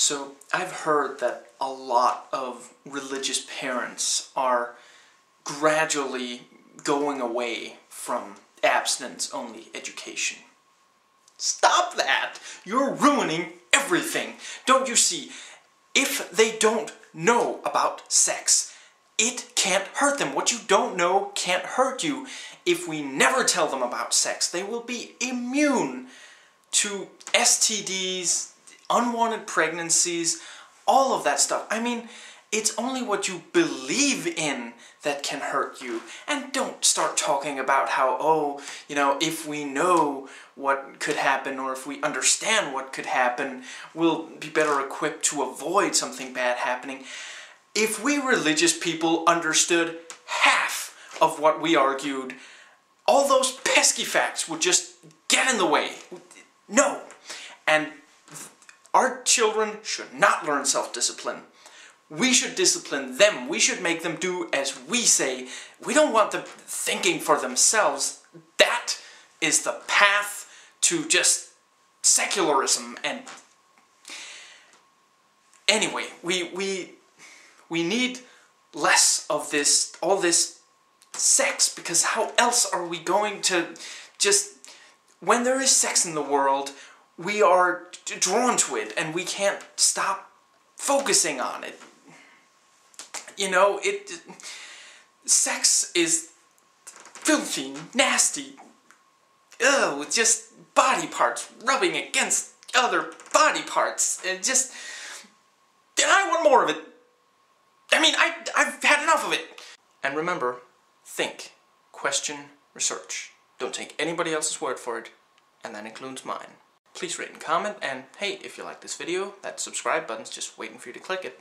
So I've heard that a lot of religious parents are gradually going away from abstinence-only education. Stop that! You're ruining everything! Don't you see? If they don't know about sex, it can't hurt them. What you don't know can't hurt you. If we never tell them about sex, they will be immune to STDs, unwanted pregnancies, all of that stuff. I mean, it's only what you believe in that can hurt you. And don't start talking about how, oh, you know, if we know what could happen or if we understand what could happen, we'll be better equipped to avoid something bad happening. If we religious people understood half of what we argued, all those pesky facts would just get in the way. No. And children should not learn self-discipline. We should discipline them. We should make them do as we say. We don't want them thinking for themselves. That is the path to just secularism and anyway, we we we need less of this all this sex because how else are we going to just when there is sex in the world, we are drawn to it and we can't stop focusing on it. You know, it sex is filthy, nasty. Ugh, just body parts rubbing against other body parts. And just I want more of it. I mean, I I've had enough of it. And remember, think, question, research. Don't take anybody else's word for it, and that includes mine. Please rate and comment, and hey, if you like this video, that subscribe button's just waiting for you to click it.